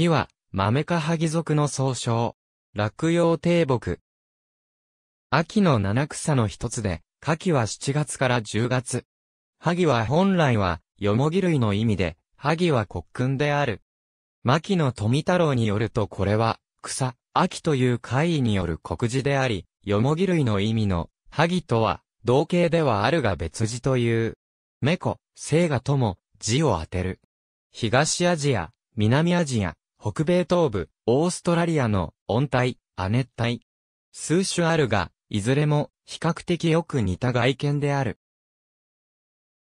木は、豆科萩属の総称。落葉低木。秋の七草の一つで、夏季は7月から10月。萩は本来は、よもぎ類の意味で、萩は国訓である。牧野富太郎によるとこれは、草、秋という会意による告示であり、よもぎ類の意味の、萩とは、同型ではあるが別字という。猫、聖画とも、字を当てる。東アジア、南アジア、北米東部、オーストラリアの温帯、亜熱帯。数種あるが、いずれも比較的よく似た外見である。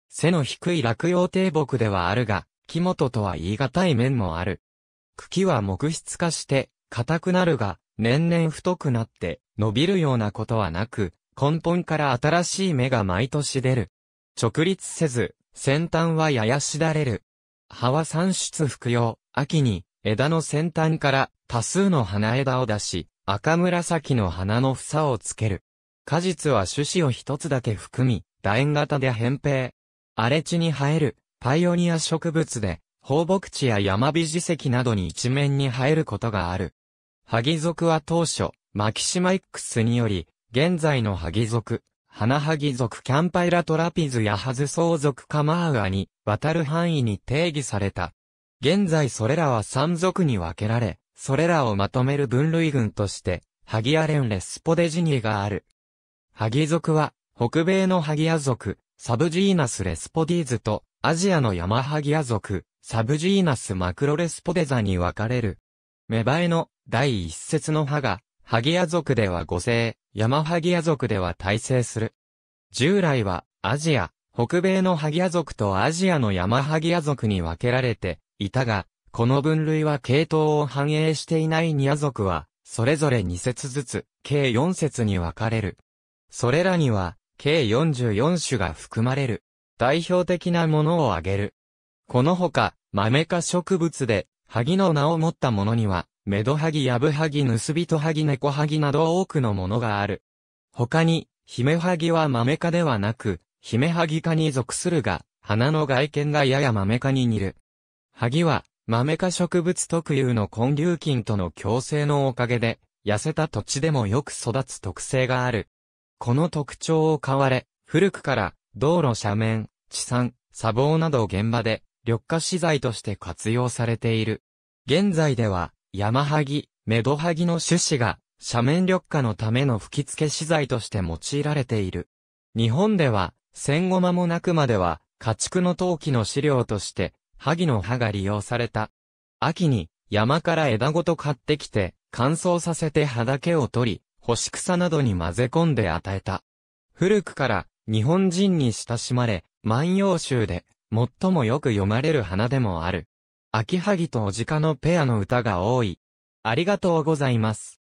背の低い落葉低木ではあるが、木元とは言い難い面もある。茎は木質化して、硬くなるが、年々太くなって、伸びるようなことはなく、根本から新しい芽が毎年出る。直立せず、先端はややしだれる。葉は三出服用、秋に、枝の先端から多数の花枝を出し、赤紫の花の房をつける。果実は種子を一つだけ含み、楕円型で扁平。荒れ地に生える。パイオニア植物で、放牧地や山火地石などに一面に生えることがある。萩族は当初、マキシマ X により、現在の萩族、花萩族キャンパイラトラピズやハズソウ族カマーアに渡る範囲に定義された。現在それらは3属に分けられ、それらをまとめる分類群として、ハギ亜連 Lespedezinae がある。ハギ属は、北米のハギ亜属、subgenus Lespedeza と、アジアのヤマハギ亜属、subgenus Macrolespedeza に分かれる。芽生えの第一節の葉が、ハギ亜属では互生、ヤマハギ亜属では対生する。従来は、アジア、北米のハギ亜属とアジアのヤマハギ亜属に分けられていたが、この分類は系統を反映していない2亜属は、それぞれ2節ずつ、計4節に分かれる。それらには、計44種が含まれる。代表的なものを挙げる。このほか、豆科植物で、萩の名を持ったものには、メドハギ、ヤブハギ、ヌスビトハギ、ネコハギなど多くのものがある。他に、ヒメハギは豆科ではなく、ヒメハギ科に属するが、花の外見がやや豆科に似る。ハギは、豆科植物特有の根粒菌との共生のおかげで、痩せた土地でもよく育つ特性がある。この特徴を買われ、古くから道路斜面、地産、砂防など現場で緑化資材として活用されている。現在では、山ハギ、メドハギの種子が斜面緑化のための吹き付け資材として用いられている。日本では、戦後間もなくまでは、家畜の陶器の飼料として、萩の葉が利用された。秋に山から枝ごと買ってきて、乾燥させて葉だけを取り、干し草などに混ぜ込んで与えた。古くから日本人に親しまれ、万葉集で最もよく読まれる花でもある。秋萩とおじかのペアの歌が多い。ありがとうございます。